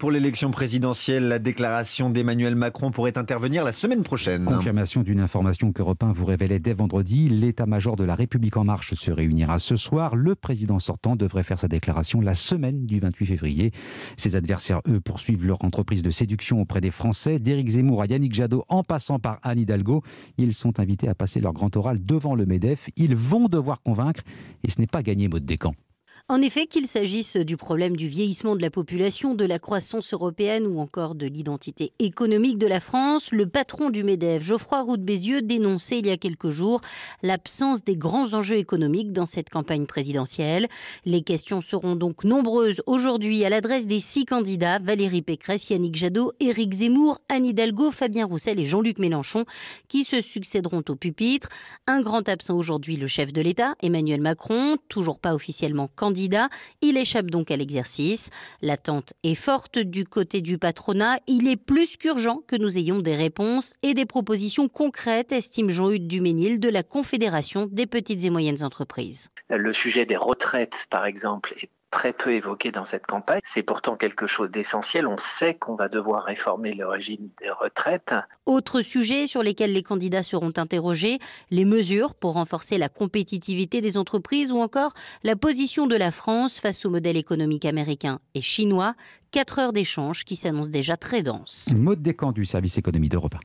Pour l'élection présidentielle, la déclaration d'Emmanuel Macron pourrait intervenir la semaine prochaine. Confirmation d'une information que Repin vous révélait dès vendredi. L'état-major de la République en marche se réunira ce soir. Le président sortant devrait faire sa déclaration la semaine du 28 février. Ses adversaires, eux, poursuivent leur entreprise de séduction auprès des Français. D'Éric Zemmour à Yannick Jadot en passant par Anne Hidalgo. Ils sont invités à passer leur grand oral devant le MEDEF. Ils vont devoir convaincre et ce n'est pas gagné, mot de décamp. En effet, qu'il s'agisse du problème du vieillissement de la population, de la croissance européenne ou encore de l'identité économique de la France, le patron du MEDEF, Geoffroy Roux de Bézieux, dénonçait il y a quelques jours l'absence des grands enjeux économiques dans cette campagne présidentielle. Les questions seront donc nombreuses aujourd'hui à l'adresse des six candidats Valérie Pécresse, Yannick Jadot, Éric Zemmour, Anne Hidalgo, Fabien Roussel et Jean-Luc Mélenchon, qui se succéderont au pupitre. Un grand absent aujourd'hui, le chef de l'État, Emmanuel Macron, toujours pas officiellement candidat il échappe donc à l'exercice. L'attente est forte du côté du patronat. Il est plus qu'urgent que nous ayons des réponses et des propositions concrètes, estime Jean-Hugues Duménil de la Confédération des petites et moyennes entreprises. Le sujet des retraites, par exemple, est très peu évoqué dans cette campagne. C'est pourtant quelque chose d'essentiel. On sait qu'on va devoir réformer le régime des retraites. Autre sujet sur lesquels les candidats seront interrogés, les mesures pour renforcer la compétitivité des entreprises ou encore la position de la France face au modèle économique américain et chinois. Quatre heures d'échange qui s'annoncent déjà très denses. Mode décant du service économie d'Europe